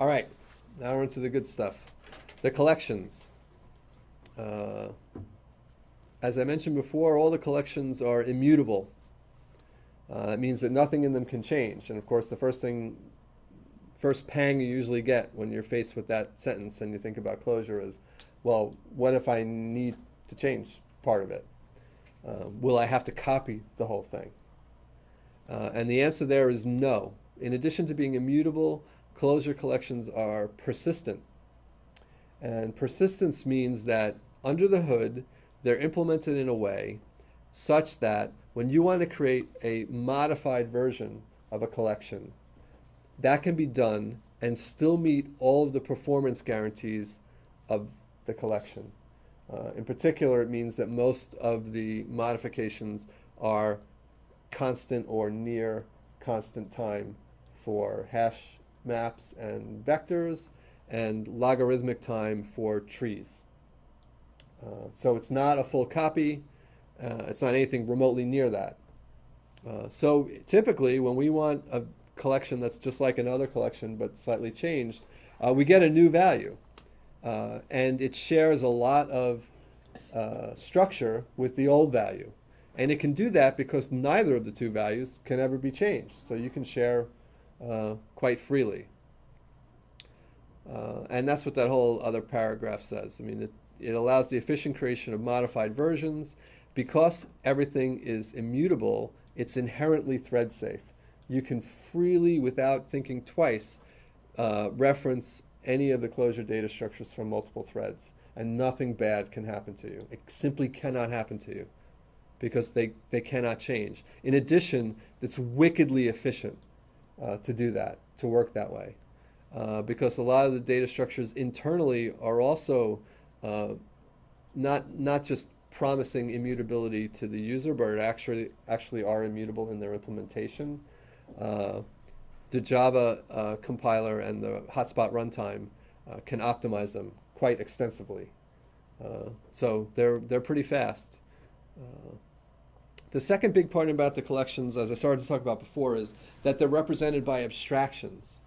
All right, now we're into the good stuff. The collections. Uh, as I mentioned before, all the collections are immutable. Uh, that means that nothing in them can change. And of course, the first thing, first pang you usually get when you're faced with that sentence and you think about Clojure is, well, what if I need to change part of it? Uh, will I have to copy the whole thing? Uh, and the answer there is no. In addition to being immutable, Clojure collections are persistent. And persistence means that under the hood, they're implemented in a way such that when you want to create a modified version of a collection, that can be done and still meet all of the performance guarantees of the collection. Uh, in particular, it means that most of the modifications are constant or near constant time for hash maps and vectors and logarithmic time for trees. Uh, so it's not a full copy. Uh, it's not anything remotely near that. Uh, so typically, when we want a collection that's just like another collection but slightly changed, uh, we get a new value. Uh, and it shares a lot of uh, structure with the old value. And it can do that because neither of the two values can ever be changed. So you can share quite freely. and that's what that whole other paragraph says. I mean, it, it allows the efficient creation of modified versions. Because everything is immutable, it's inherently thread safe. You can freely, without thinking twice, uh, reference any of the Clojure data structures from multiple threads, and nothing bad can happen to you. It simply cannot happen to you because they, they cannot change. In addition, it's wickedly efficient uh, to do that, to work that way. Uh, because a lot of the data structures internally are also uh, not not just promising immutability to the user, but actually actually are immutable in their implementation. Uh, the Java uh, compiler and the hotspot runtime uh, can optimize them quite extensively. So they're they're pretty fast. Uh, the second big part about the collections, as I started to talk about before, is that they're represented by abstractions.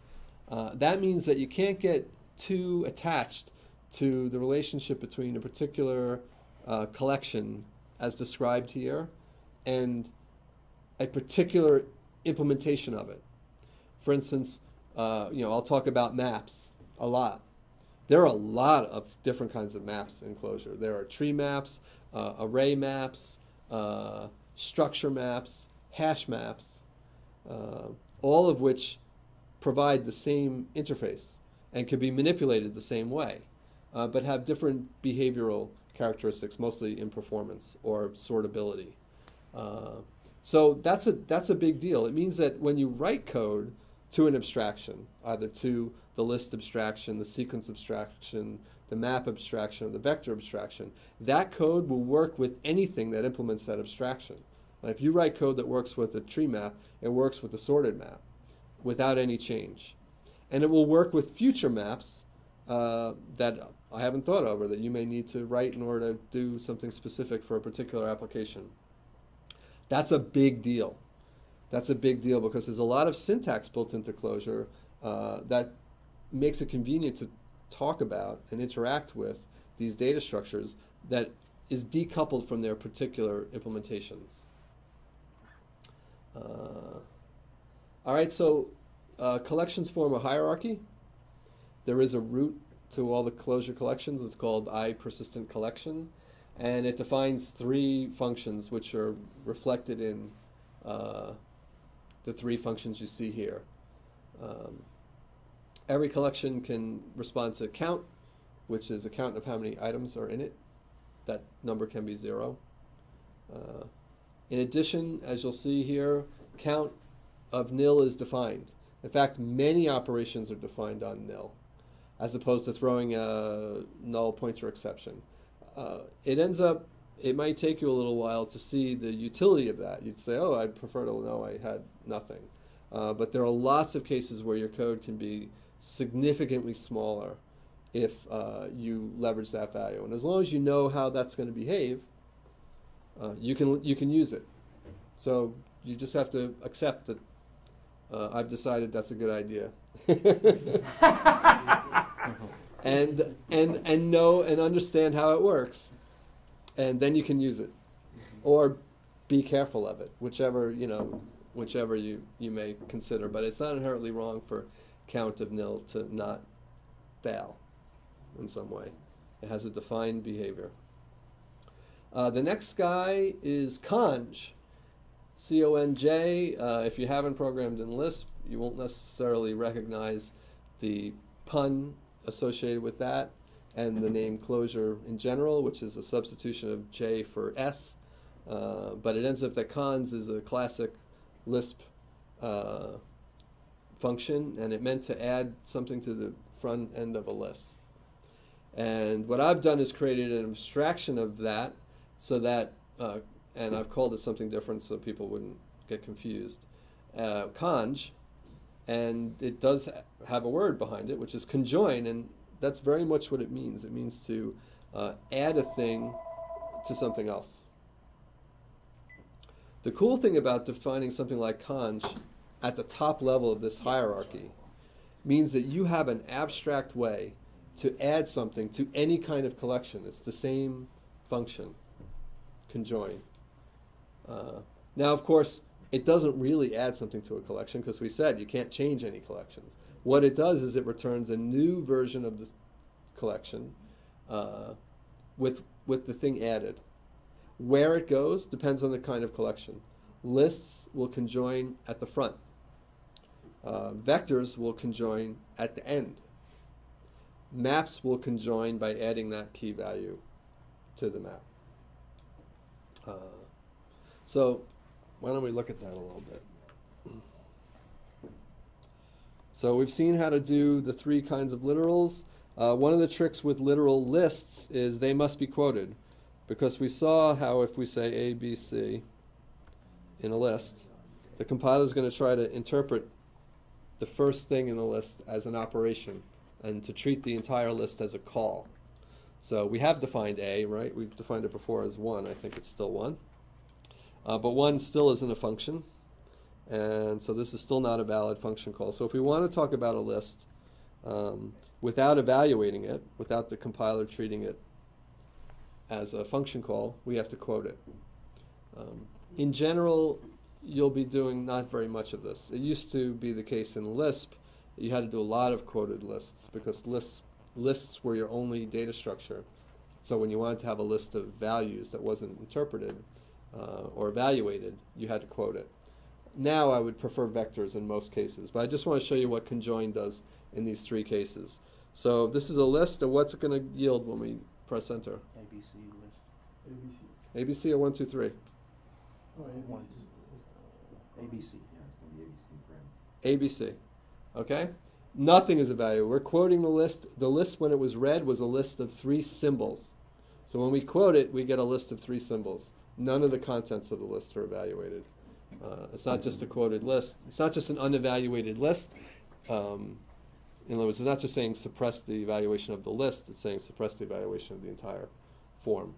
that means that you can't get too attached to the relationship between a particular uh, collection as described here and a particular implementation of it. For instance, uh, you know, I'll talk about maps a lot. There are a lot of different kinds of maps in Clojure. There are tree maps, uh, array maps, uh, structure maps, hash maps, uh, all of which provide the same interface and can be manipulated the same way uh, but have different behavioral characteristics, mostly in performance or sortability. Uh, so that's a that's a big deal. It means that when you write code to an abstraction, either to the list abstraction, the sequence abstraction, the map abstraction, or the vector abstraction, that code will work with anything that implements that abstraction. If you write code that works with a tree map, it works with a sorted map without any change. And it will work with future maps uh, that I haven't thought of or that you may need to write in order to do something specific for a particular application. That's a big deal. That's a big deal because there's a lot of syntax built into Clojure uh, that makes it convenient to talk about and interact with these data structures that is decoupled from their particular implementations. Uh, all right, so uh, collections form a hierarchy. There is a root to all the Clojure collections. It's called iPersistent collection, and it defines three functions which are reflected in uh, the three functions you see here. Um, every collection can respond to count, which is a count of how many items are in it. That number can be zero. Uh, in addition, as you'll see here, count of nil is defined. In fact, many operations are defined on nil as opposed to throwing a null pointer exception. Uh, it ends up, it might take you a little while to see the utility of that. You'd say, oh, I'd prefer to know I had nothing. Uh, but there are lots of cases where your code can be significantly smaller if uh, you leverage that value. And as long as you know how that's going to behave, uh, you can you can use it. So you just have to accept that uh, I've decided that's a good idea and and and know and understand how it works, and then you can use it, or be careful of it, whichever you know, whichever you you may consider. But it's not inherently wrong for count of nil to not fail in some way. It has a defined behavior. Uh, the next guy is conj, C-O-N-J. Uh, if you haven't programmed in Lisp, you won't necessarily recognize the pun associated with that and the name Clojure in general, which is a substitution of J for S. Uh, but it ends up that cons is a classic Lisp uh, function, and it meant to add something to the front end of a list. And what I've done is created an abstraction of that so that, uh, and I've called it something different so people wouldn't get confused, uh, conj, and it does have a word behind it, which is conjoin, and that's very much what it means. It means to uh, add a thing to something else. The cool thing about defining something like conj at the top level of this hierarchy means that you have an abstract way to add something to any kind of collection. It's the same function, conjoin. Uh, now, of course, it doesn't really add something to a collection because we said you can't change any collections. What it does is it returns a new version of the collection uh, with, with the thing added. Where it goes depends on the kind of collection. Lists will conjoin at the front. Uh, vectors will conjoin at the end. Maps will conjoin by adding that key value to the map. Uh, so why don't we look at that a little bit? So we've seen how to do the three kinds of literals. Uh, one of the tricks with literal lists is they must be quoted. Because we saw how if we say A, B, C in a list, the compiler is going to try to interpret the first thing in the list as an operation and to treat the entire list as a call. So we have defined A, right? We've defined it before as 1. I think it's still 1. Uh, but 1 still isn't a function. And so this is still not a valid function call. So if we want to talk about a list um, without evaluating it, without the compiler treating it as a function call, we have to quote it. Um, in general, you'll be doing not very much of this. It used to be the case in Lisp. You had to do a lot of quoted lists because lists lists were your only data structure. So when you wanted to have a list of values that wasn't interpreted uh, or evaluated, you had to quote it. Now I would prefer vectors in most cases, but I just want to show you what conjoin does in these three cases. So this is a list of what's it going to yield when we press enter. ABC list. ABC. ABC or one, two, three? Oh, ABC. One. ABC. Yeah, it's going to be ABC. ABC. Okay? Nothing is a value. We're quoting the list. The list, when it was read, was a list of three symbols. So when we quote it, we get a list of three symbols. None of the contents of the list are evaluated. Uh, it's not just a quoted list. It's not just an unevaluated list. Um, in other words, it's not just saying suppress the evaluation of the list, it's saying suppress the evaluation of the entire form.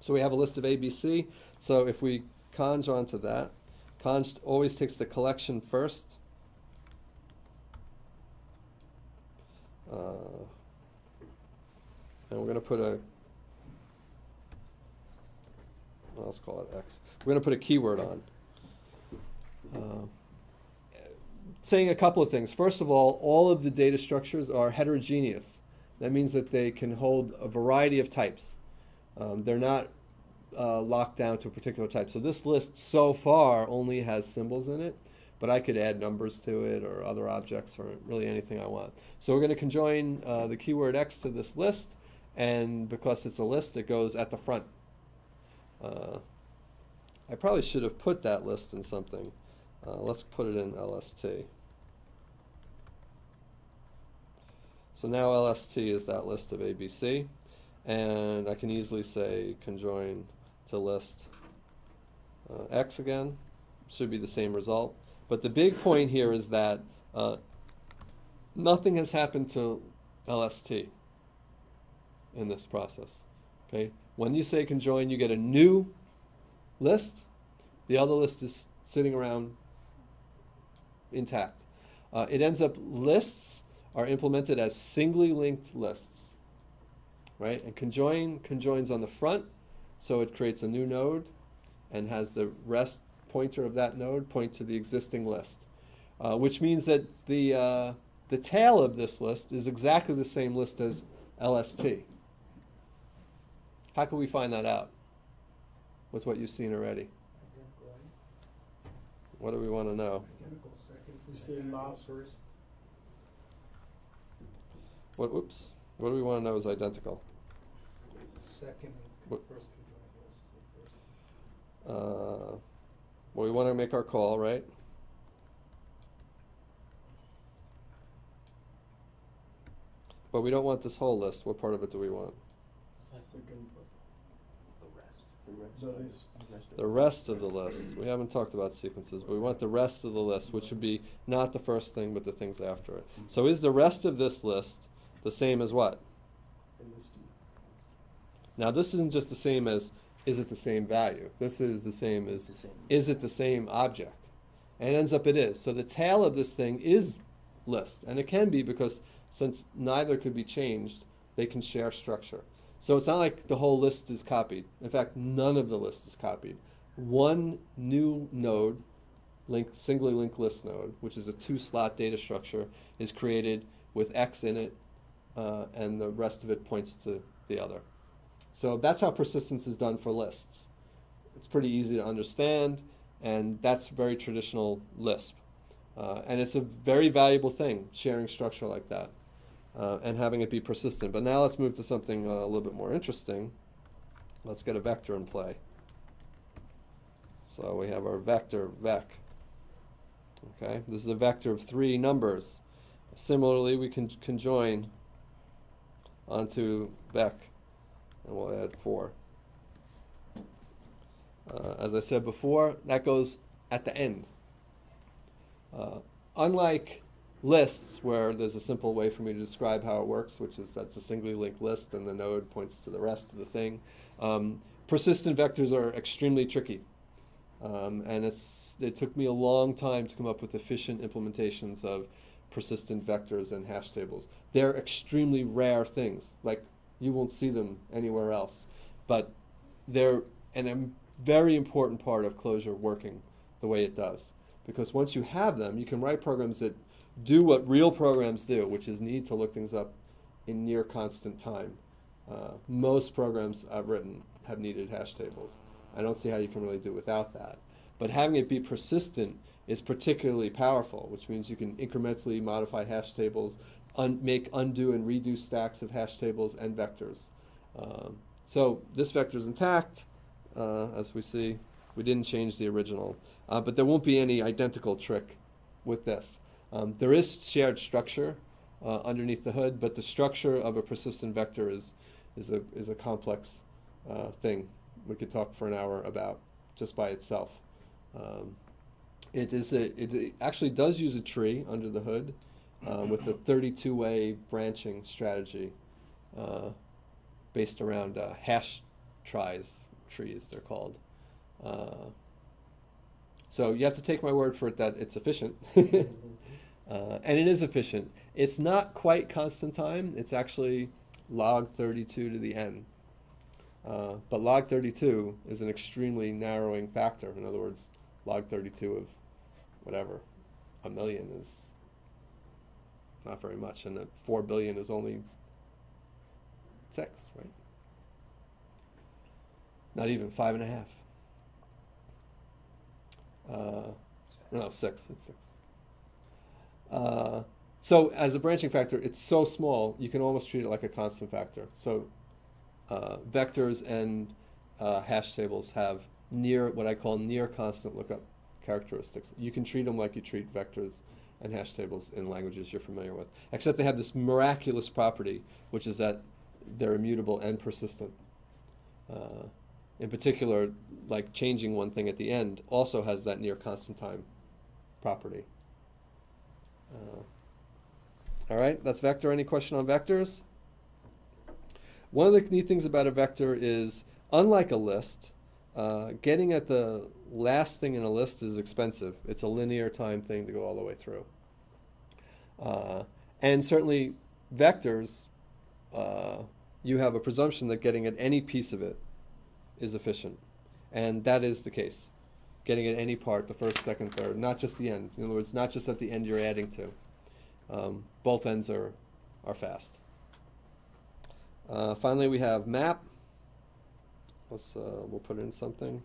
So we have a list of ABC. So if we conj onto that, conj always takes the collection first. Uh, and we're going to put a, well, let's call it X. We're going to put a keyword on. Uh, saying a couple of things. First of all, all of the data structures are heterogeneous. That means that they can hold a variety of types. Um, they're not uh, locked down to a particular type. So this list so far only has symbols in it, but I could add numbers to it or other objects or really anything I want. So we're going to conjoin uh, the keyword X to this list, and because it's a list, it goes at the front. Uh, I probably should have put that list in something. Uh, let's put it in LST. So now LST is that list of ABC, and I can easily say conjoin to list uh, X again. Should be the same result. But the big point here is that uh, nothing has happened to LST in this process. Okay, when you say conjoin, you get a new list. The other list is sitting around intact. Uh, it ends up lists are implemented as singly linked lists, right? And conjoin conjoins on the front, so it creates a new node and has the rest pointer of that node point to the existing list, uh, which means that the uh, the tail of this list is exactly the same list as LST. How can we find that out with what you've seen already? What do we want to know? Identical second. You say identical first. What? Whoops. What do we want to know is identical? Second What- first conjoined list to the first. Uh, well, we want to make our call, right? But we don't want this whole list. What part of it do we want? The rest. the rest. The rest of the list. We haven't talked about sequences, but we want the rest of the list, which would be not the first thing, but the things after it. So is the rest of this list the same as what? Now, this isn't just the same as is it the same value. This is the same as the same. is it the same object? And it ends up it is. So the tail of this thing is list. And it can be because since neither could be changed, they can share structure. So it's not like the whole list is copied. In fact, none of the list is copied. One new node, linked, singly linked list node, which is a two slot data structure, is created with X in it, uh, and the rest of it points to the other. So that's how persistence is done for lists. It's pretty easy to understand, and that's very traditional Lisp. Uh, and it's a very valuable thing, sharing structure like that, uh, and having it be persistent. But now let's move to something uh, a little bit more interesting. Let's get a vector in play. So we have our vector, vec. Okay, this is a vector of three numbers. Similarly, we can conjoin onto vec, and we'll add four. Uh, as I said before, that goes at the end. Uh, unlike lists, where there's a simple way for me to describe how it works, which is that's a singly linked list and the node points to the rest of the thing, um, persistent vectors are extremely tricky. Um, and it's, it took me a long time to come up with efficient implementations of persistent vectors and hash tables. They're extremely rare things. Like, you won't see them anywhere else. But they're an, a very important part of Clojure working the way it does. Because once you have them, you can write programs that do what real programs do, which is need to look things up in near constant time. Uh, most programs I've written have needed hash tables. I don't see how you can really do without that. But having it be persistent is particularly powerful, which means you can incrementally modify hash tables, un- make undo and redo stacks of hash tables and vectors. Um, so this vector is intact, uh, as we see. We didn't change the original, uh, but there won't be any identical trick with this. Um, there is shared structure uh, underneath the hood, but the structure of a persistent vector is is a is a complex uh, thing. We could talk for an hour about just by itself. Um, it is a, it, it actually does use a tree under the hood uh, with the 32 way branching strategy uh, based around uh, hash tries trees they're called. Uh, so you have to take my word for it that it's efficient. Uh, and it is efficient. It's not quite constant time. It's actually log 32 to the n. Uh, but log 32 is an extremely narrowing factor. In other words, log 32 of whatever, a million is not very much, and that 4 billion is only 6, right? Not even five and a half. Uh, no, 6. It's 6. Uh, so as a branching factor, it's so small you can almost treat it like a constant factor. So uh, vectors and uh, hash tables have near what I call near constant lookup characteristics. You can treat them like you treat vectors and hash tables in languages you're familiar with, except they have this miraculous property, which is that they're immutable and persistent. Uh, in particular, like changing one thing at the end also has that near constant time property. Uh, all right, that's vector. Any question on vectors? One of the neat things about a vector is, unlike a list, uh, getting at the last thing in a list is expensive. It's a linear time thing to go all the way through. Uh, and certainly, vectors, uh, you have a presumption that getting at any piece of it is efficient. And that is the case. Getting at any part, the first, second, third, not just the end. In other words, not just at the end you're adding to. Um, both ends are, are fast. Uh, finally, we have map. Let's, uh, we'll put in something.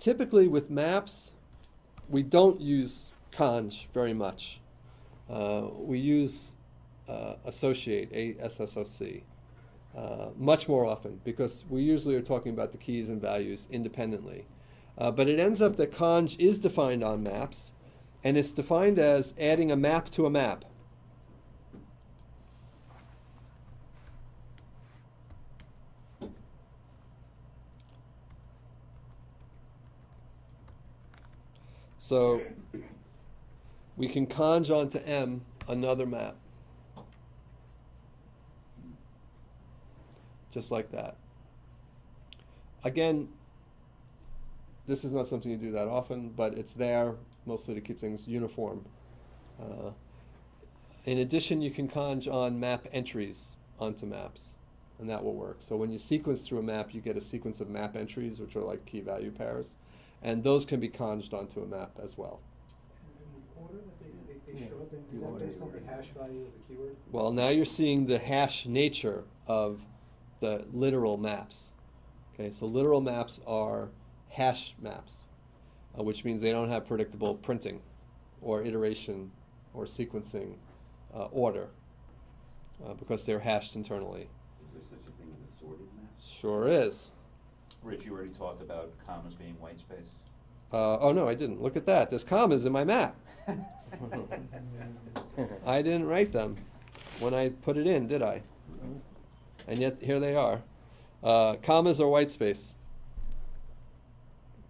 Typically with maps, we don't use conj very much. Uh, we use uh, associate, A-S-S-O-C, uh, much more often because we usually are talking about the keys and values independently. Uh, but it ends up that conj is defined on maps, and it's defined as adding a map to a map. So we can conj onto M another map. Just like that. Again, this is not something you do that often, but it's there mostly to keep things uniform. Uh, in addition, you can conj on map entries onto maps, and that will work. So when you sequence through a map, you get a sequence of map entries, which are like key value pairs, and those can be conjed onto a map as well. And the order that they, they, they Yeah, show up in, the is that order. based on the hash value of the keyword? Well, now you're seeing the hash nature of the literal maps. Okay, so literal maps are hash maps, uh, which means they don't have predictable printing or iteration or sequencing uh, order uh, because they're hashed internally. Is there such a thing as a sorted map? Sure is. Rich, you already talked about commas being white space. Uh, oh no, I didn't. Look at that. There's commas in my map. I didn't write them when I put it in, did I? And yet here they are. Uh, commas are white space.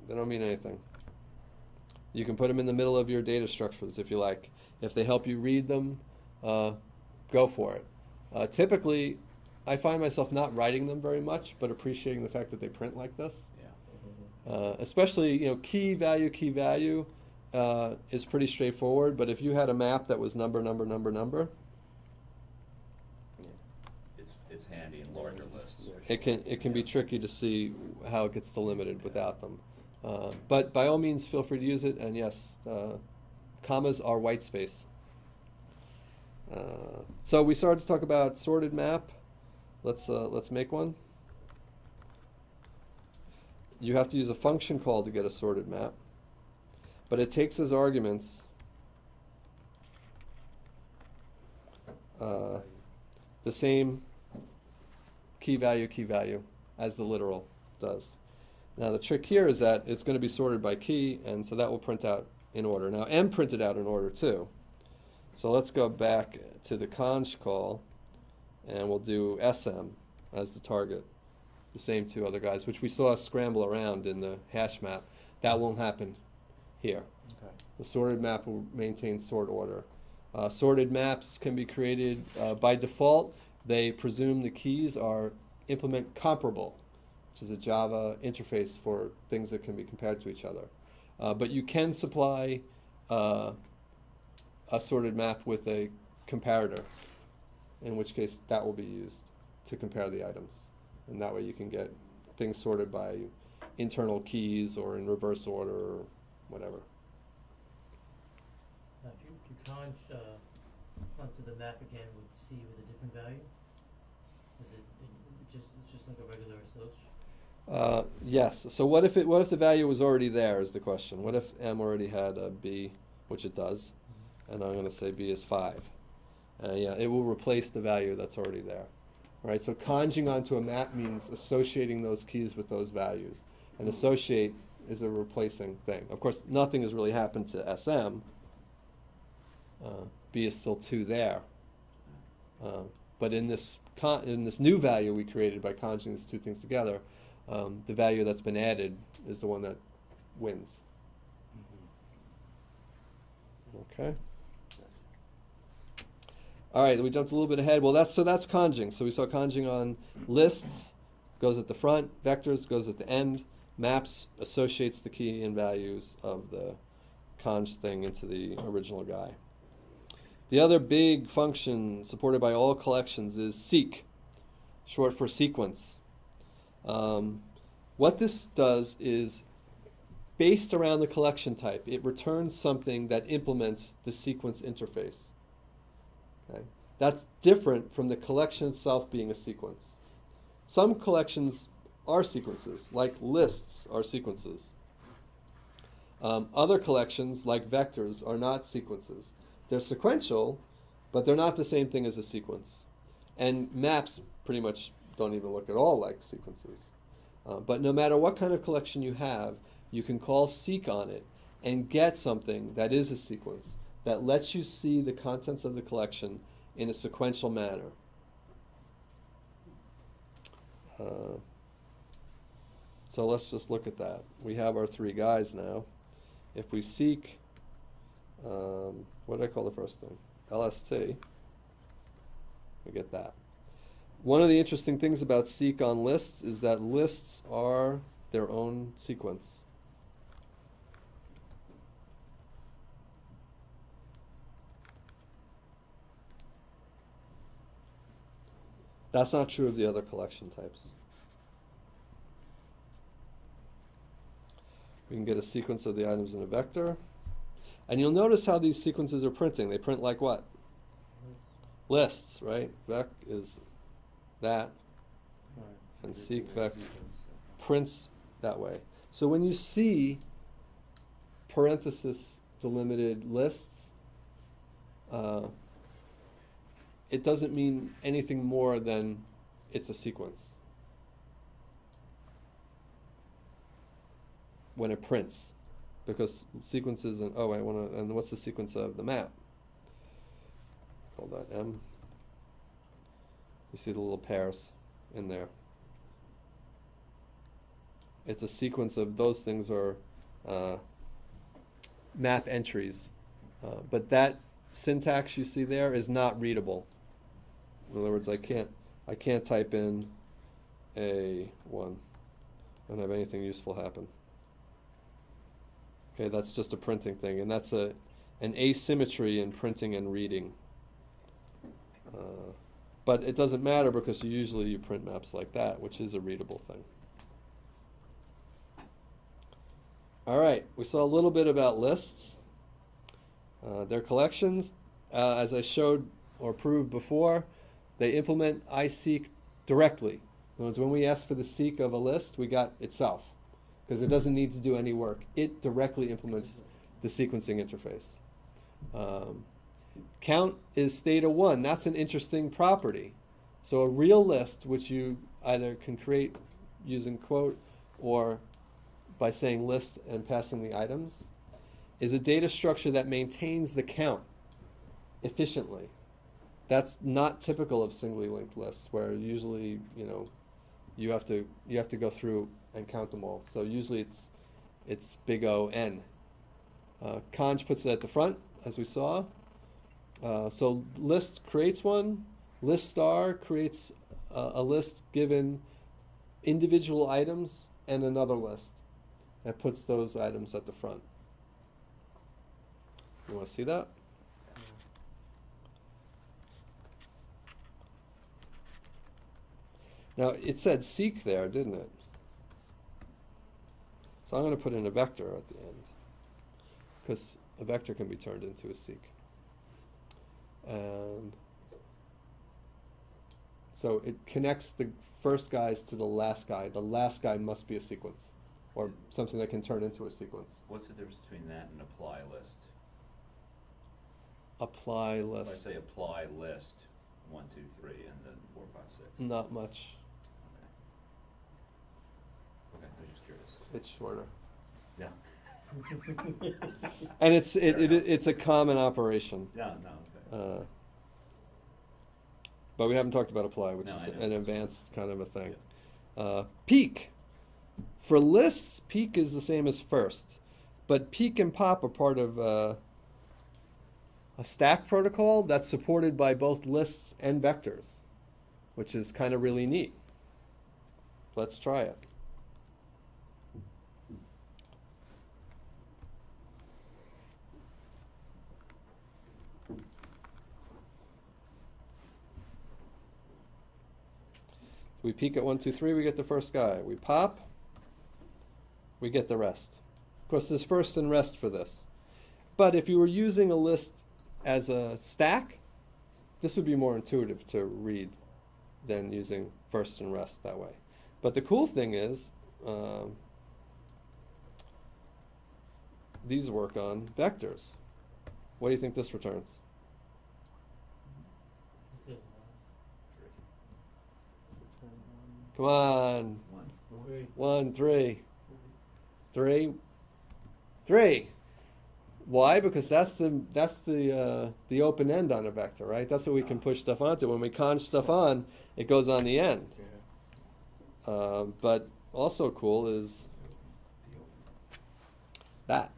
They don't mean anything. You can put them in the middle of your data structures if you like. If they help you read them, uh, go for it. Uh, typically, I find myself not writing them very much, but appreciating the fact that they print like this. Yeah. Uh, especially, you know, key value, key value uh, is pretty straightforward. But if you had a map that was number, number, number, number, It's, it's handy in larger lists. for it can it can be tricky to see how it gets delimited without them. Uh, but by all means, feel free to use it. And yes, uh, commas are white space. Uh, so we started to talk about sorted map. Let's uh, let's make one. You have to use a function call to get a sorted map, but it takes as arguments uh, the same key value, key value as the literal does. Now the trick here is that it's going to be sorted by key, and so that will print out in order. Now M printed out in order too. So let's go back to the conj call, and we'll do SM as the target. The same two other guys, which we saw scramble around in the hash map. That won't happen here. Okay. The sorted map will maintain sort order. Uh, sorted maps can be created uh, by default. They presume the keys are implement comparable, which is a Java interface for things that can be compared to each other. Uh, but you can supply uh, a sorted map with a comparator, in which case that will be used to compare the items. And that way you can get things sorted by internal keys or in reverse order or whatever. Now, if you, if you conj, uh, onto the map again with C with a different value, is it, it, just, it's just like a regular search? Uh, yes. So what if it? What if the value was already there? Is the question. What if m already had a b, which it does, and I'm going to say b is five. Uh, yeah, it will replace the value that's already there. Right. So conjing onto a map means associating those keys with those values, and associate is a replacing thing. Of course, nothing has really happened to SM. Uh, b is still two there. Uh, but in this con- in this new value we created by conjuring these two things together, um, the value that's been added is the one that wins. Okay. All right, we jumped a little bit ahead. Well, that's so that's conjing. So we saw conjing on lists, goes at the front, vectors goes at the end, maps associates the key and values of the conj thing into the original guy. The other big function supported by all collections is seq, short for sequence. Um, what this does is based around the collection type, it returns something that implements the sequence interface. Okay? That's different from the collection itself being a sequence. Some collections are sequences, like lists are sequences. Um, other collections, like vectors, are not sequences. They're sequential, but they're not the same thing as a sequence. And maps pretty much don't even look at all like sequences. Uh, but no matter what kind of collection you have, you can call seq on it and get something that is a sequence that lets you see the contents of the collection in a sequential manner. Uh, so let's just look at that. We have our three guys now. If we seq, um, what did I call the first thing? LST. We get that. One of the interesting things about seq on lists is that lists are their own sequence. That's not true of the other collection types. We can get a sequence of the items in a vector. And you'll notice how these sequences are printing. They print like what? Lists, right? Vec is that, and seq vec prints that way. So when you see parenthesis delimited lists, uh, it doesn't mean anything more than it's a sequence. When it prints, because sequences and oh, I want to and what's the sequence of the map? Call that M. You see the little pairs in there. It's a sequence of those things are uh, map entries, uh, but that syntax you see there is not readable. In other words, I can't I can't type in a one and have anything useful happen. Okay, that's just a printing thing, and that's a an asymmetry in printing and reading. Uh, but it doesn't matter because usually you print maps like that, which is a readable thing. All right, we saw a little bit about lists. Uh, their collections, uh, as I showed or proved before, they implement ISeq directly. In other words, when we ask for the seq of a list, we got itself because it doesn't need to do any work. It directly implements the sequencing interface. Um, count is theta 1. That's an interesting property. So a real list, which you either can create using quote or by saying list and passing the items, is a data structure that maintains the count efficiently. That's not typical of singly linked lists, where usually you know you have to you have to go through and count them all. So usually it's it's big O n. Uh, Conj puts it at the front, as we saw. Uh, so list creates one. List star creates a, a list given individual items and another list that puts those items at the front. You want to see that? Now it said seq there, didn't it? So I'm going to put in a vector at the end because a vector can be turned into a seq. And so it connects the first guys to the last guy. The last guy must be a sequence or something that can turn into a sequence. What's the difference between that and apply list? Apply If list. I say apply list, one, two, three, and then four, five, six. Not much. Okay, I was just curious. It's shorter. Yeah. And it's it, Fair it, enough. it's a common operation. Yeah, no, okay. Uh, but we haven't talked about apply, which No, is I know. an advanced kind of a thing. Uh, peek. For lists, peek is the same as first, but peek and pop are part of uh, a stack protocol that's supported by both lists and vectors, which is kind of really neat. Let's try it. We peek at one, two, three, we get the first guy. We pop, we get the rest. Of course, there's first and rest for this. But if you were using a list as a stack, this would be more intuitive to read than using first and rest that way. But the cool thing is, um, these work on vectors. What do you think this returns? This is nice. Come on, One. Three. one, three, three, three. Why? Because that's the that's the uh, the open end on a vector, right? That's what we can push stuff onto. When we conj stuff on, it goes on the end. Um, but also cool is that.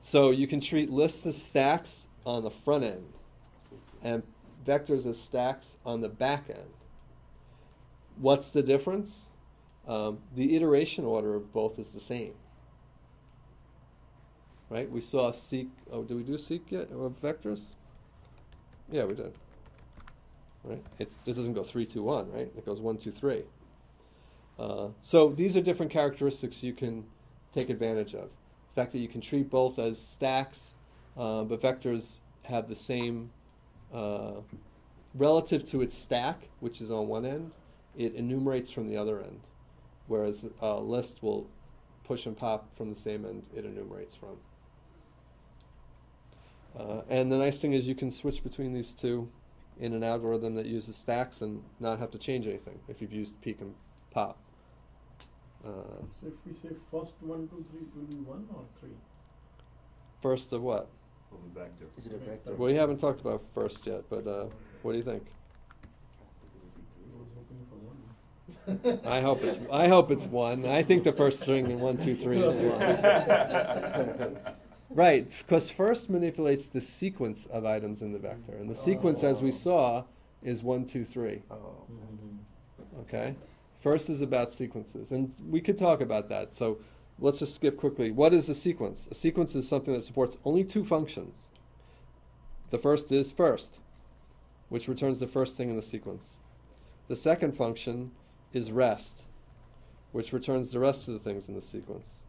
So you can treat lists as stacks on the front end, and vectors as stacks on the back end. What's the difference? Um, the iteration order of both is the same. Right? We saw seq. Oh, did we do seq yet of vectors? Yeah, we did. Right? It's, it doesn't go three, two, one. Right? It goes one, two, three. Uh, so these are different characteristics you can take advantage of. The fact that you can treat both as stacks, uh, but vectors have the same uh, relative to its stack, which is on one end. It enumerates from the other end, whereas a list will push and pop from the same end it enumerates from. Uh, and the nice thing is you can switch between these two in an algorithm that uses stacks and not have to change anything if you've used peek and pop. Uh, So if we say first one, two, three, it will be one or three? first of what? Of a vector. Is it a vector? Well, you haven't talked about first yet, but uh, what do you think? I was hoping for one. I hope it's I hope it's one. I think the first string in one, two, three is one. Right, because first manipulates the sequence of items in the vector, and the sequence, as we saw, is one, two, three. Oh. Mm-hmm. Okay, first is about sequences, and we could talk about that. So let's just skip quickly. What is a sequence? A sequence is something that supports only two functions. The first is first, which returns the first thing in the sequence. The second function is rest, which returns the rest of the things in the sequence.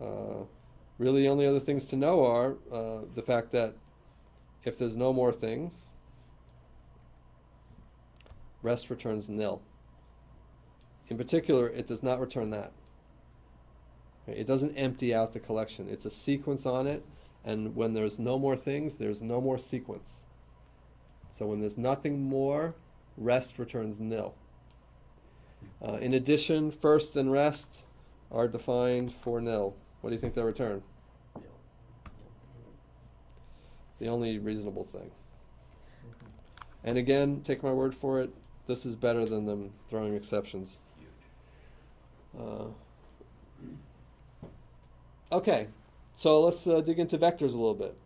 Uh, really, the only other things to know are uh, the fact that if there's no more things, rest returns nil. In particular, it does not return that. It doesn't empty out the collection. It's a sequence on it, and when there's no more things, there's no more sequence. So when there's nothing more, rest returns nil. Uh, in addition, first and rest are defined for nil. What do you think they return? The only reasonable thing. And again, take my word for it, this is better than them throwing exceptions. Uh, okay, so let's uh, dig into vectors a little bit.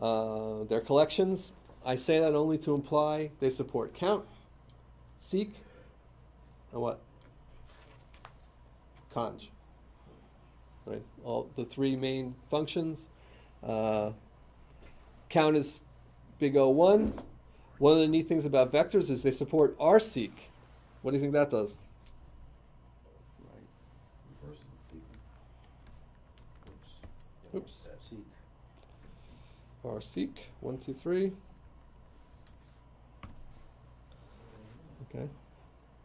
Uh, their collections, I say that only to imply they support count, seq, and what? Conj. Right, all the three main functions. Uh, count is big O one. One One of the neat things about vectors is they support rseq. What do you think that does? Right. First is sequence. Oops. Seq. rseq. One, two, three. Okay.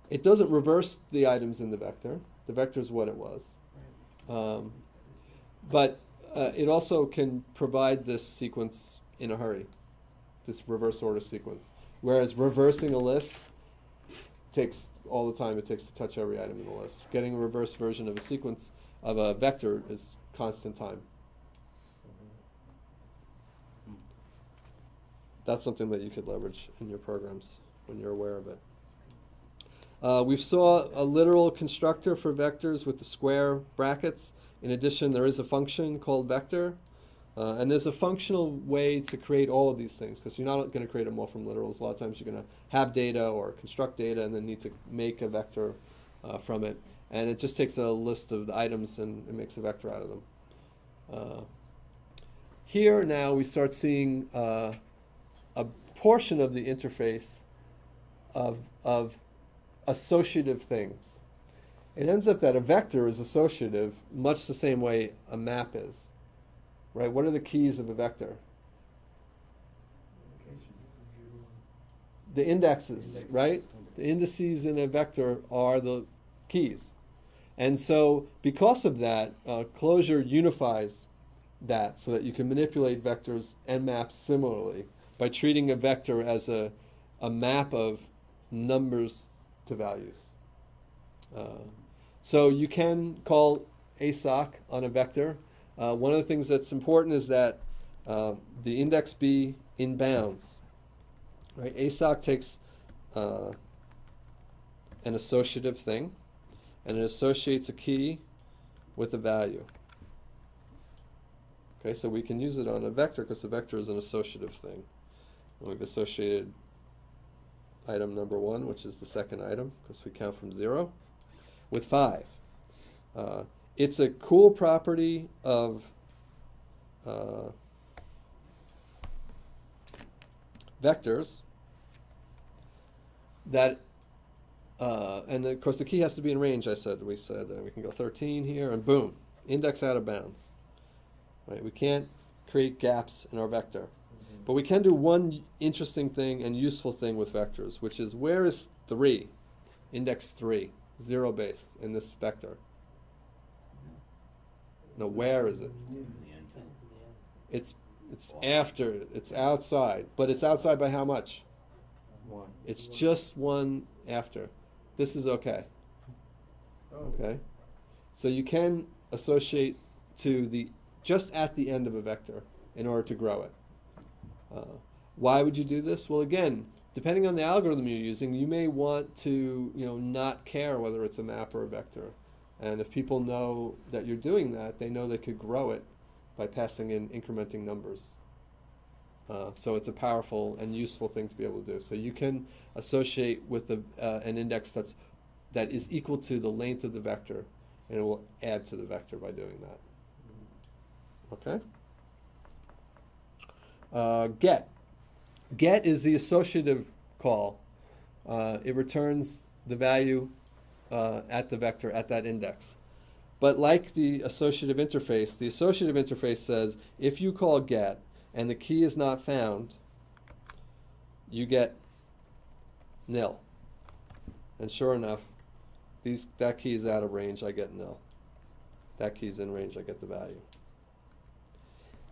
It doesn't reverse the items in the vector. The vector is what it was. Um, but uh, it also can provide this sequence in a hurry, this reverse order sequence. Whereas reversing a list takes all the time it takes to touch every item in the list. Getting a reverse version of a sequence of a vector is constant time. That's something that you could leverage in your programs when you're aware of it. Uh, we saw a literal constructor for vectors with the square brackets. In addition, there is a function called vector. Uh, and there's a functional way to create all of these things because you're not going to create them all from literals. A lot of times you're going to have data or construct data and then need to make a vector uh, from it. And it just takes a list of the items and it makes a vector out of them. Uh, here now we start seeing uh, a portion of the interface of, of associative things. It ends up that a vector is associative much the same way a map is. Right? What are the keys of a vector? The indexes, Index. right? The indices in a vector are the keys. And so, because of that, uh, Clojure unifies that so that you can manipulate vectors and maps similarly by treating a vector as a, a map of numbers to values. Uh, so you can call assoc on a vector. Uh, one of the things that's important is that uh, the index be in bounds. Right? assoc takes uh, an associative thing and it associates a key with a value. Okay, so we can use it on a vector because the vector is an associative thing. And we've associated item number one, which is the second item, because we count from zero, with five. Uh, it's a cool property of uh, vectors that, uh, and of course the key has to be in range. I said we said uh, we can go 13 here, and boom, index out of bounds. Right, we can't create gaps in our vector. But we can do one interesting thing and useful thing with vectors, which is where is 3, index 3, zero based in this vector? No, where is it? The end Ten thing. to the end. It's it's after, it's outside, but it's outside by how much? One. It's just one after. This is okay. Oh, Okay? So you can associate to the just at the end of a vector in order to grow it. Uh, why would you do this? Well, again, depending on the algorithm you're using, you may want to, you know, not care whether it's a map or a vector. And if people know that you're doing that, they know they could grow it by passing in incrementing numbers. Uh, so it's a powerful and useful thing to be able to do. So you can associate with the, uh, an index that's that is equal to the length of the vector, and it will add to the vector by doing that. Okay. Uh, get. Get is the associative call. Uh, it returns the value uh, at the vector at that index. But like the associative interface, the associative interface says if you call get and the key is not found, you get nil. And sure enough, these that key is out of range, I get nil. That key is in range, I get the value.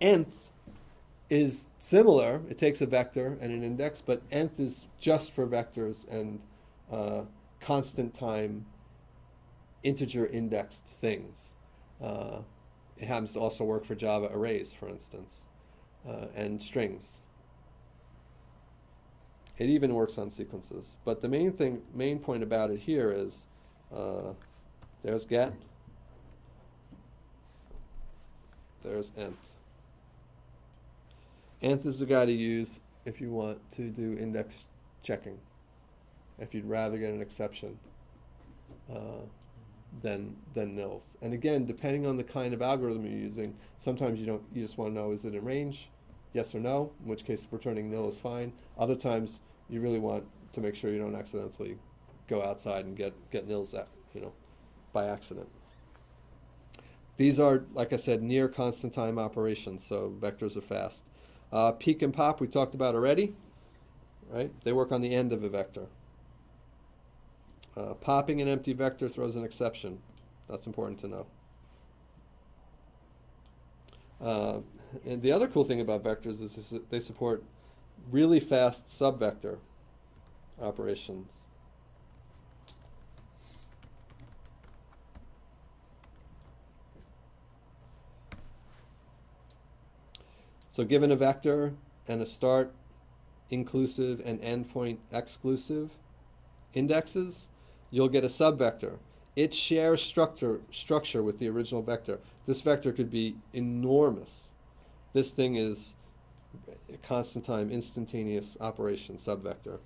Nth is similar. It takes a vector and an index, but nth is just for vectors and uh, constant time integer indexed things. Uh, it happens to also work for Java arrays, for instance, uh, and strings. It even works on sequences. But the main thing, main point about it here is, uh, there's get, there's nth. Nth is the guy to use if you want to do index checking. If you'd rather get an exception uh, than than nils. And again, depending on the kind of algorithm you're using, sometimes you don't you just want to know is it in range, yes or no. In which case, returning nil is fine. Other times, you really want to make sure you don't accidentally go outside and get get nils at, you know by accident. These are, like I said, near constant time operations, so vectors are fast. Uh, peek and pop we talked about already, right? They work on the end of a vector. Uh, popping an empty vector throws an exception. That's important to know. Uh, and the other cool thing about vectors is, is they support really fast subvector operations. So given a vector and a start inclusive and endpoint exclusive indexes, you'll get a subvector. It shares structure structure with the original vector. This vector could be enormous. This thing is a constant time, instantaneous operation, subvector.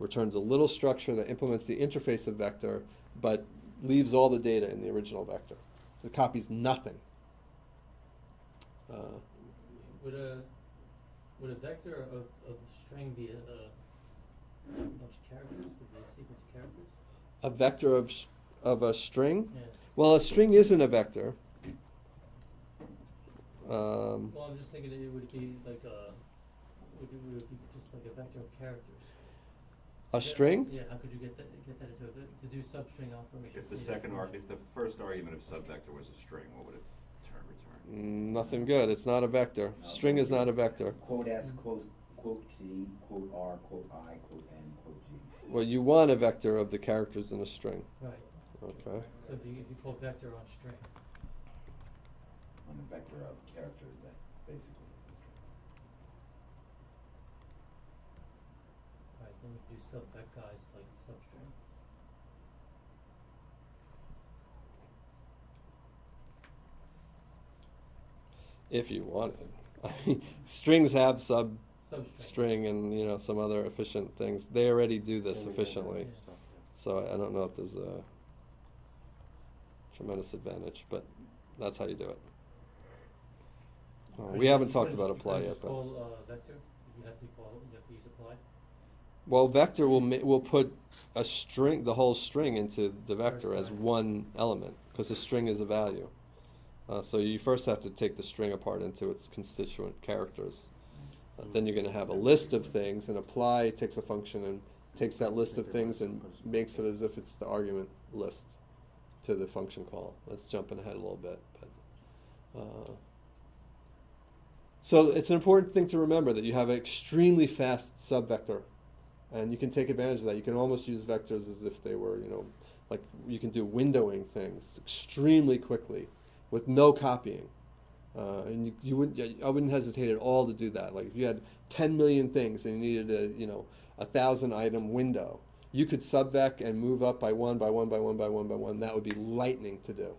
Returns a little structure that implements the interface of vector, but leaves all the data in the original vector. So it copies nothing. Uh, Would a, would a vector of, of string be a, a bunch of characters, would be a sequence of characters? a vector of, of a string? Yeah, Well, a string isn't a vector. Um, well, I'm just thinking, it would it be like a, would it, would it be just like a vector of characters? a string? Yeah, how could you get that, get that into a, to do substring operations? If the second arg, if the first argument of subvector was a string, what would it turn, return? Nothing good. It's not a vector. String is not a vector. Quote S, quote, quote T, quote R, quote I, quote N, quote G. Well, you want a vector of the characters in a string. Right, Okay. so if you, if you call vector on string, On a vector of characters that basically is a string. right, then you do subvec guys like substring. If you want it. Strings have sub Substring. string and you know some other efficient things. They already do this Then we have efficiently. So I I don't know if there's a tremendous advantage, but that's how you do it. Uh, we haven't talked about apply yet, but call, uh, vector, you have to call, you have to use apply? well, vector will ma- will put a string, the whole string into the vector as one element because a string is a value. Uh, so you first have to take the string apart into its constituent characters. Uh, then you're going to have a list of things, and apply takes a function and takes that list of things and makes it as if it's the argument list to the function call. That's jumping ahead a little bit, but. Uh, so it's an important thing to remember that you have an extremely fast subvector, and you can take advantage of that. You can almost use vectors as if they were, you know, like you can do windowing things extremely quickly with no copying. Uh, and you, you wouldn't, I wouldn't hesitate at all to do that. Like if you had 10 million things and you needed a, you know, a thousand item window, you could subvec and move up by one, by one, by one, by one, by one. That would be lightning to do.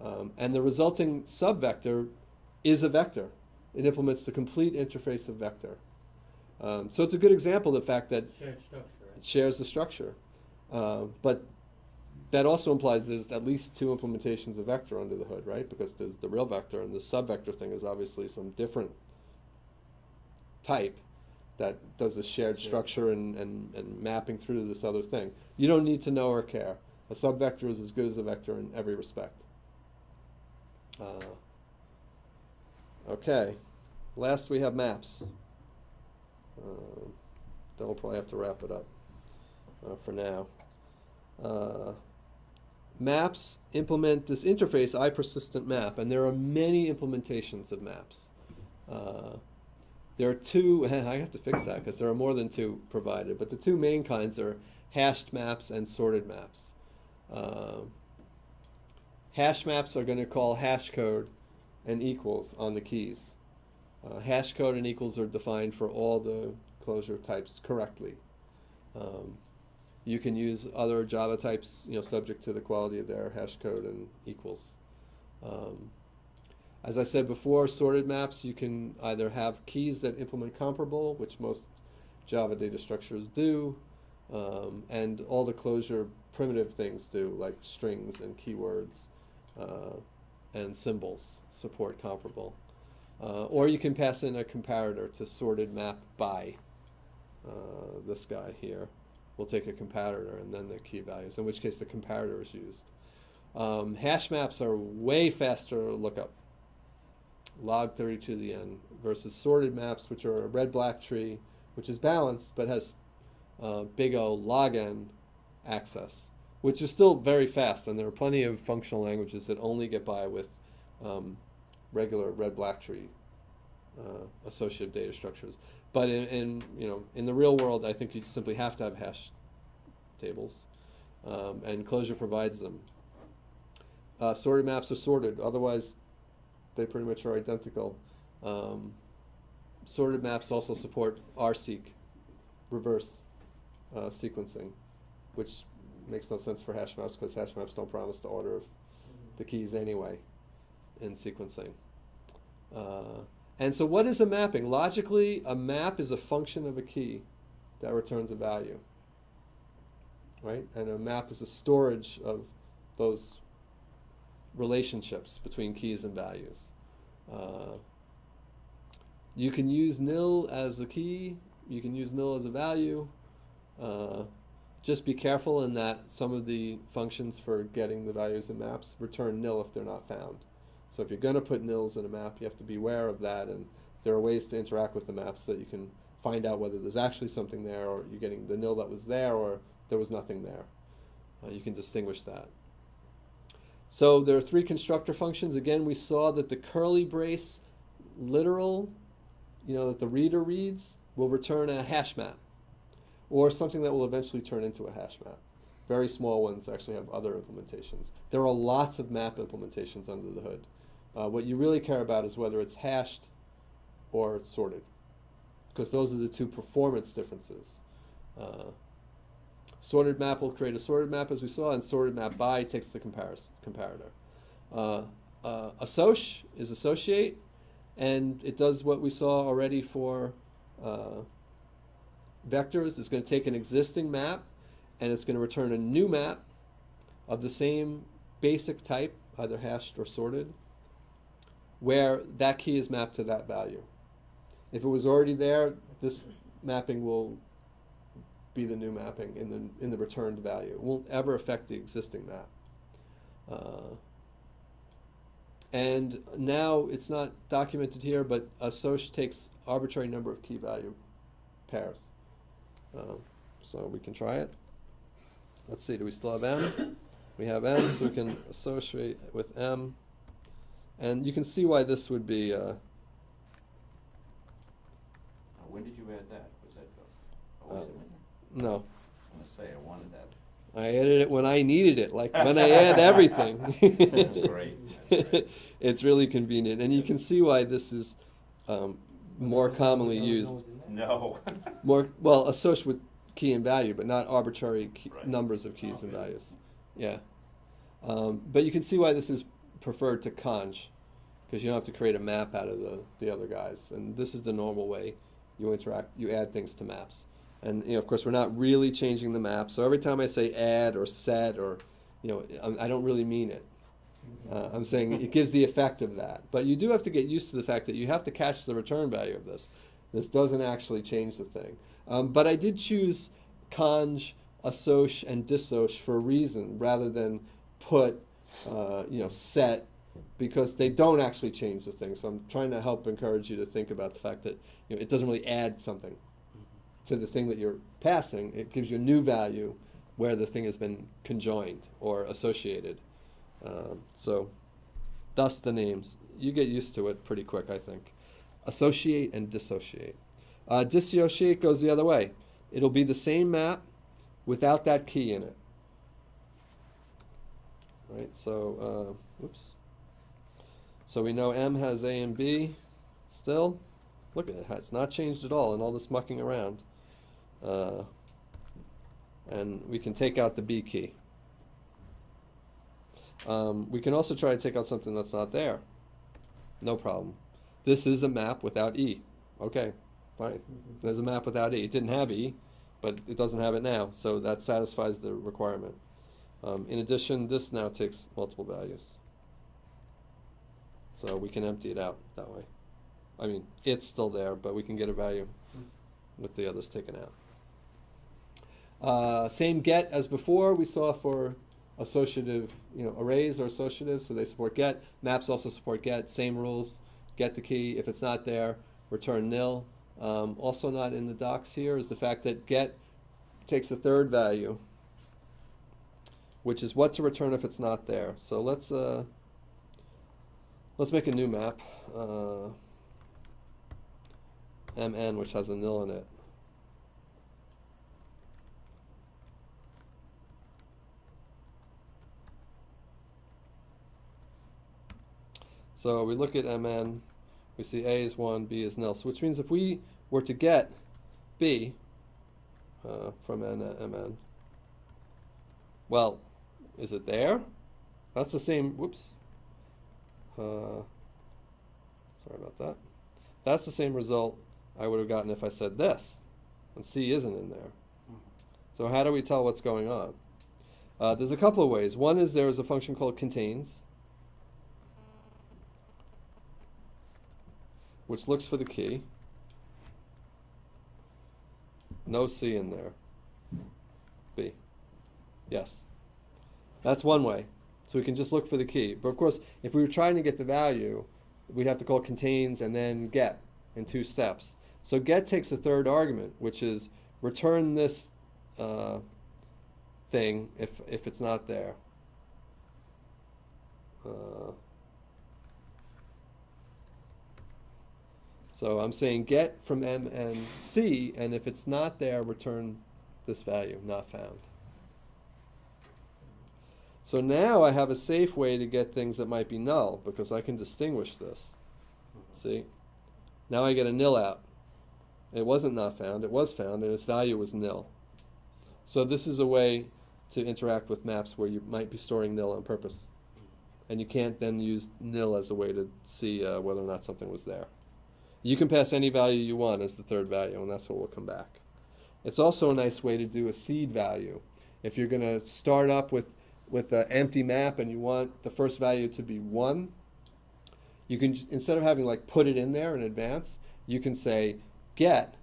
Um, and the resulting subvector is a vector. It implements the complete interface of vector. Um, so it's a good example of the fact that Shared structure, it shares the structure. Uh, but that also implies there's at least two implementations of vector under the hood, right? Because there's the real vector and the subvector thing is obviously some different type that does a shared structure and, and, and mapping through this other thing. You don't need to know or care. A subvector is as good as a vector in every respect. Uh, okay, last we have maps. Um, then we'll probably have to wrap it up uh, for now. Uh, maps implement this interface IPersistent map, and there are many implementations of maps. Uh, there are two, I have to fix that because there are more than two provided, but the two main kinds are hashed maps and sorted maps. Um hash maps are going to call hash code and equals on the keys. Uh, hash code and equals are defined for all the Clojure types correctly. Um, you can use other Java types, you know, subject to the quality of their hash code and equals. Um, as I said before, sorted maps, you can either have keys that implement comparable, which most Java data structures do, um, and all the Clojure primitive things do, like strings and keywords uh, and symbols support comparable. Uh, or you can pass in a comparator to sorted map by uh, this guy here. We'll take a comparator and then the key values, in which case the comparator is used. Um, hash maps are way faster lookup. Log 32 to the n versus sorted maps, which are a red black tree, which is balanced but has uh, big O log n access, which is still very fast. And there are plenty of functional languages that only get by with um, regular red black tree uh, associative data structures. But in, in you know in the real world, I think you simply have to have hash tables, um, and Clojure provides them. Uh, sorted maps are sorted, otherwise they pretty much are identical. Um, sorted maps also support rseq, reverse uh, sequencing, which makes no sense for hash maps because hash maps don't promise the order of the keys anyway in sequencing. Uh, And so, what is a mapping? Logically, a map is a function of a key that returns a value. Right? And a map is a storage of those relationships between keys and values. Uh, you can use nil as the key, you can use nil as a value. Uh, just be careful in that some of the functions for getting the values in maps return nil if they're not found. So if you're going to put nils in a map, you have to be aware of that, and there are ways to interact with the map so that you can find out whether there's actually something there, or you're getting the nil that was there, or there was nothing there. Uh, you can distinguish that. So there are three constructor functions. Again, we saw that the curly brace literal, you know, that the reader reads, will return a hash map, or something that will eventually turn into a hash map. Very small ones actually have other implementations. There are lots of map implementations under the hood. Uh, what you really care about is whether it's hashed or sorted, because those are the two performance differences. Uh, sorted map will create a sorted map, as we saw, and sorted map by takes the comparis- comparator. Uh, uh, assoc is associate, and it does what we saw already for uh, vectors. It's going to take an existing map, and it's going to return a new map of the same basic type, either hashed or sorted, where that key is mapped to that value. If it was already there, this mapping will be the new mapping in the in the returned value. It won't ever affect the existing map. Uh, and now it's not documented here, but assoc takes arbitrary number of key value pairs. Um, so we can try it. Let's see, do we still have M? We have M, so we can associate with M. And you can see why this would be. Uh, when did you add that? Was that uh, always Uh, no, I was gonna say, I wanted that. I added it when I needed it, like when I add everything. That's great, that's great. it's really convenient, and you can see why this is um, more commonly used. No. More well, associated with key and value, but not arbitrary key, Right. numbers of keys and Okay. values. Yeah, um, but you can see why this is preferred to conj, because you don't have to create a map out of the the other guys, and this is the normal way you interact. You add things to maps, and you know, of course, we're not really changing the map. So every time I say add or set or, you know, I, I don't really mean it. Uh, I'm saying it gives the effect of that. But you do have to get used to the fact that you have to catch the return value of this. This doesn't actually change the thing. Um, but I did choose conj, assoc, and dissoc for a reason rather than put, uh, you know, set because they don't actually change the thing. So I'm trying to help encourage you to think about the fact that you know, it doesn't really add something to the thing that you're passing. It gives you a new value where the thing has been conjoined or associated. Um, so, thus the names. You get used to it pretty quick, I think. Associate and dissociate. Uh, dissociate goes the other way. It'll be the same map without that key in it. Right. So, uh, whoops. So we know M has A and B. Still, look at it. It's not changed at all in all this mucking around. Uh, and we can take out the B key. Um, we can also try to take out something that's not there. No problem. This is a map without E. Okay, fine. There's a map without E. It didn't have E, but it doesn't have it now, so that satisfies the requirement. Um, in addition, this now takes multiple values. So we can empty it out that way. I mean, it's still there, but we can get a value with the others taken out. Uh, same get as before we saw for associative, you know, arrays are associative, so they support get. Maps also support get. Same rules. Get the key. If it's not there, return nil. Um, also not in the docs here is the fact that get takes a third value, which is what to return if it's not there. So let's uh, let's make a new map. Uh, MN, which has a nil in it. So we look at MN, we see A is 1, B is nil. So which means if we were to get B uh, from N, MN, well, is it there? That's the same, whoops. Uh, sorry about that. That's the same result I would have gotten if I said this, and C isn't in there. So how do we tell what's going on? Uh, there's a couple of ways. One is there is a function called contains, which looks for the key. No C in there. B. Yes. That's one way. So we can just look for the key. But of course, if we were trying to get the value, we'd have to call contains and then get in two steps. So get takes a third argument, which is return this uh, thing if if it's not there. Uh, so I'm saying get from M and C, and if it's not there, return this value, not found. So now I have a safe way to get things that might be null because I can distinguish this. See? Now I get a nil out. It wasn't not found, it was found, and its value was nil. So this is a way to interact with maps where you might be storing nil on purpose. And you can't then use nil as a way to see uh, whether or not something was there. You can pass any value you want as the third value, and that's what will come back. It's also a nice way to do a seed value. If you're going to start up with, with an empty map and you want the first value to be 1, you can, instead of having like put it in there in advance, you can say get,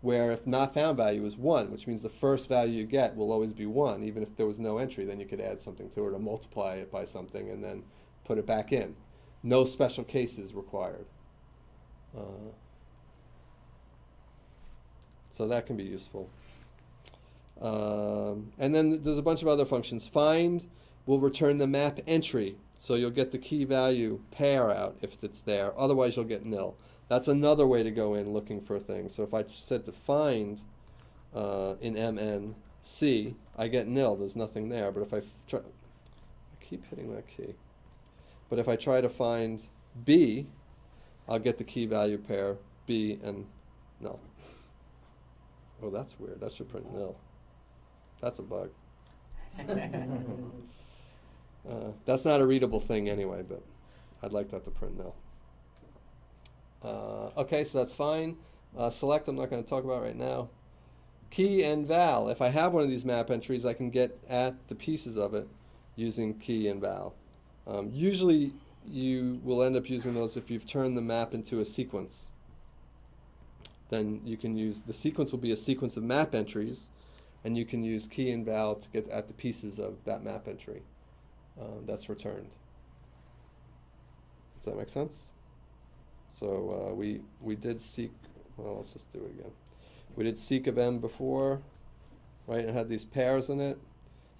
where if not found value is 1, which means the first value you get will always be 1, even if there was no entry. Then you could add something to it or multiply it by something and then put it back in. No special cases required. Uh, so that can be useful. Um, and then there's a bunch of other functions. Find will return the map entry, so you'll get the key value pair out if it's there. Otherwise, you'll get nil. That's another way to go in looking for things. So if I said to find uh, in MNC, I get nil. There's nothing there. But if I try, I keep hitting that key. But if I try to find B, I'll get the key value pair B and nil. Oh, that's weird. That should print nil. That's a bug. Uh, that's not a readable thing anyway, but I'd like that to print nil. Uh, okay, so that's fine. Uh, select, I'm not going to talk about right now. Key and val. If I have one of these map entries, I can get at the pieces of it using key and val. Um, usually, you will end up using those if you've turned the map into a sequence. Then you can use the sequence will be a sequence of map entries, and you can use key and val to get at the pieces of that map entry um, that's returned. Does that make sense? So uh, we we did seq. Well, let's just do it again. We did seq of m before, right? It had these pairs in it.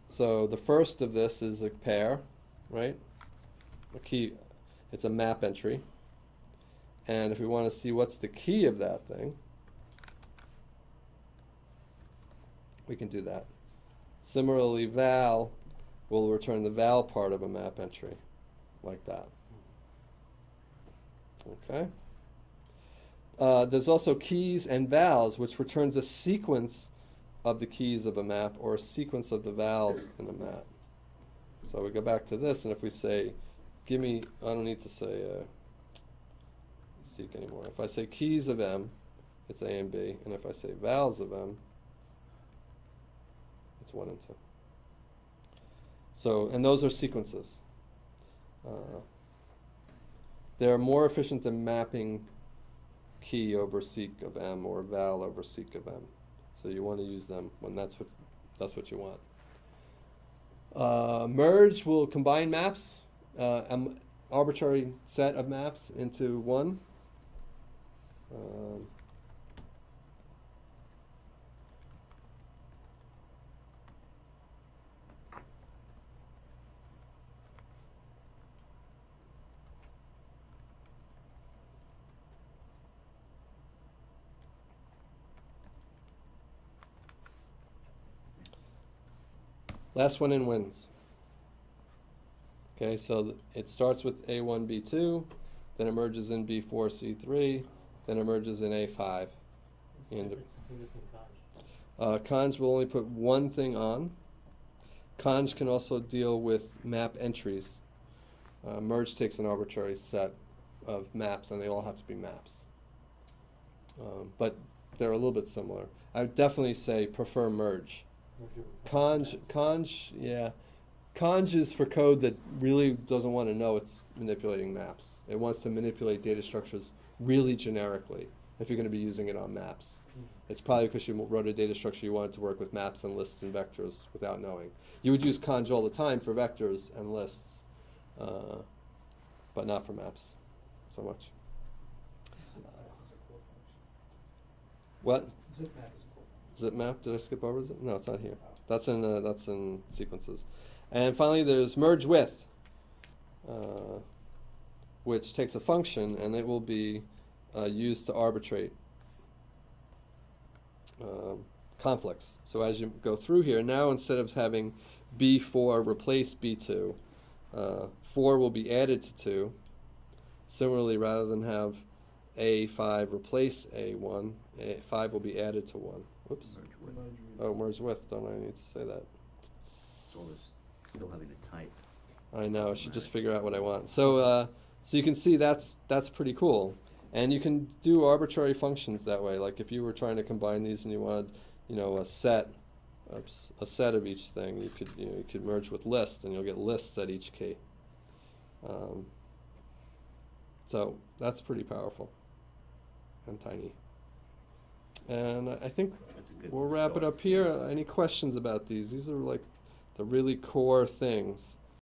So the first of this is a pair, right? A key. It's a map entry. And if we want to see what's the key of that thing, we can do that. Similarly, val will return the val part of a map entry, like that. Okay. Uh, there's also keys and vals, which returns a sequence of the keys of a map or a sequence of the vals in a map. So we go back to this, and if we say, give me, I don't need to say uh, seq anymore. If I say keys of M, it's A and B, and if I say vals of M, it's 1 and 2. So, and those are sequences. Uh, they're more efficient than mapping key over seq of M or val over seq of M. So you want to use them when that's what that's what you want. Uh, merge will combine maps, uh, an arbitrary set of maps into one. Um, Last one in wins. Okay, so it starts with A1, B2, then it merges in B4, C3, then it merges in A5. What's the And- difference between this and Conj? Uh, conj will only put one thing on. Cons can also deal with map entries. Uh, merge takes an arbitrary set of maps, and they all have to be maps. Um, but they're a little bit similar. I would definitely say prefer merge. Conj, conj, yeah. Conj is for code that really doesn't want to know it's manipulating maps. It wants to manipulate data structures really generically if you're going to be using it on maps. It's probably because you wrote a data structure you wanted to work with maps and lists and vectors without knowing. You would use conj all the time for vectors and lists, uh, but not for maps so much. Zip map is a. What? Zip map? Did I skip over zip? No, it's not here. That's in uh, that's in sequences. And finally, there's merge with, uh, which takes a function and it will be uh, used to arbitrate um, conflicts. So as you go through here, now instead of having B4 replace B2, uh, 4 will be added to 2. Similarly, rather than have A5 replace A1, A5 will be added to 1. Whoops. Merge with. Oh, merge with, don't I need to say that? It's all this, still having to type. I know, I should just figure out what I want. So, uh, so you can see that's, that's pretty cool. And you can do arbitrary functions that way. Like if you were trying to combine these and you wanted, you know, a set, oops, a set of each thing, you could, you know, you could merge with list and you'll get lists at each key. Um, so that's pretty powerful and tiny. And I I think That's a good we'll wrap it up here. Any questions about these? These are like the really core things.